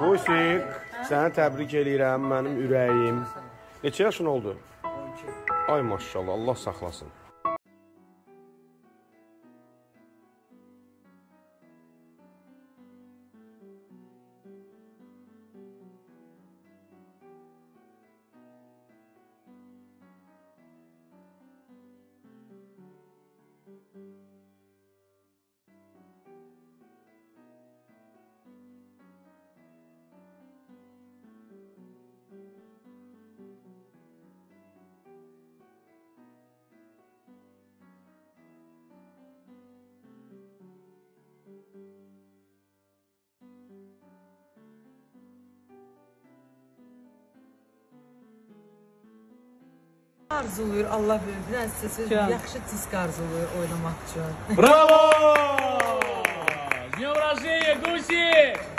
Musiq, səni təbrik eləyirəm, mənim ürəyim. Neçə yaşın oldu? 12. Ay maşallah, Allah saxlasın. Arzulayır Allah bilir. Bir dənə sizə Can. yaxşı disk arzulayır oynamaq üçün. Браво! С днем рождения, Гуси!